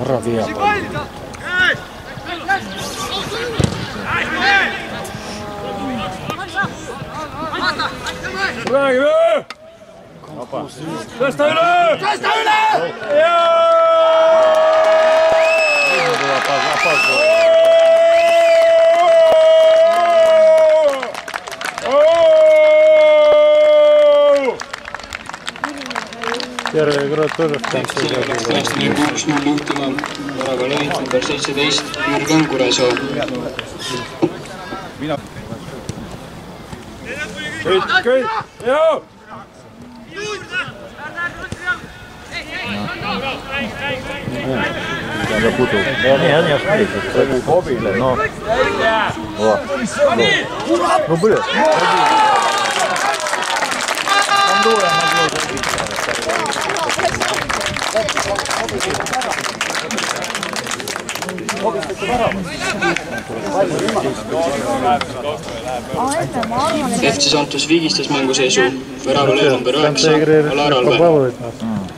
Horror, tío. Bravo! Bravo! Bravo! Terve kurat õrrutanud tõesti nüüd üks-null juhtima värava lõi number seitseteist Jürgen Kuresoo. kõik, kõik, jõu. ja pudu. nii on jah, päriselt, hobile, noh. no kuule. on tulemas. FC Santos viigistas mänguseisu värava lõi number üheksa Alar Alve.